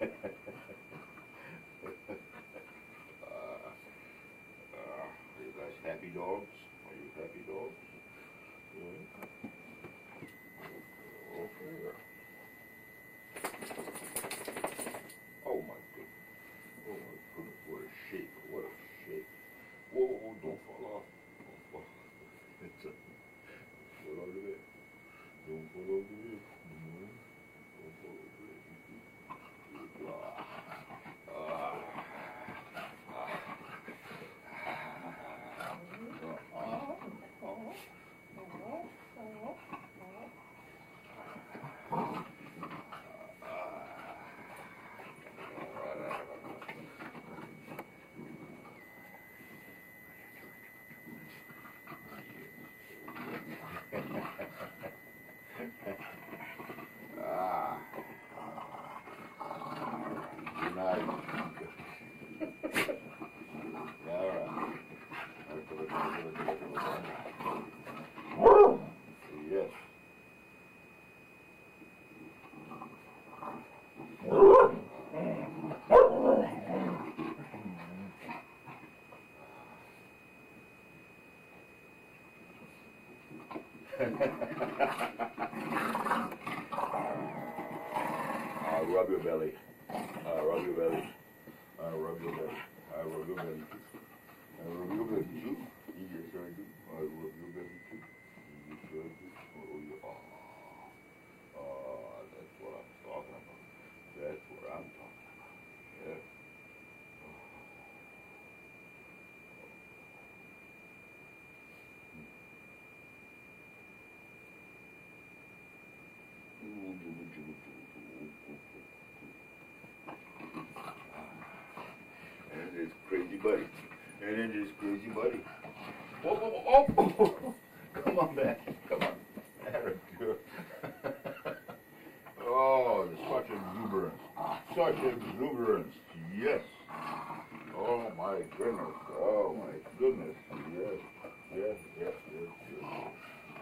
Uh, uh, you guys happy dogs? Are you happy dogs? Yeah. Oh my goodness. Oh my goodness. What a shape. What a shape. Whoa, whoa, don't fall off. Don't fall off. Don't fall over night. All right. Yes. I'll rub your belly. I'll rub your belly. I'll rub your belly too. Yes, I do. Your belly too. Yes, I do. Oh, yeah. Oh, oh, that's what I'm talking about. That's what I'm talking about. Yeah. And this crazy buddy. And then this crazy buddy. Whoa, whoa, whoa. Come on back. Come on. We oh, such exuberance. Such exuberance. Yes. Oh my goodness. Oh my goodness. Yes. Yes, yes, yes, yes.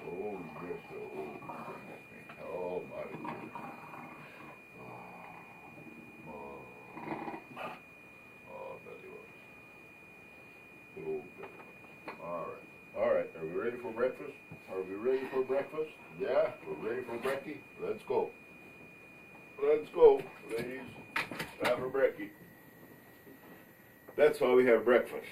Oh, yes. Oh, goodness me. Oh my goodness. Oh, oh belly rubs. Good old belly rubs. All right. All right. Are we ready for breakfast? Are we ready for breakfast? Yeah, we're ready for brekkie. Let's go. Let's go, ladies. Have a brekkie. That's why we have breakfast.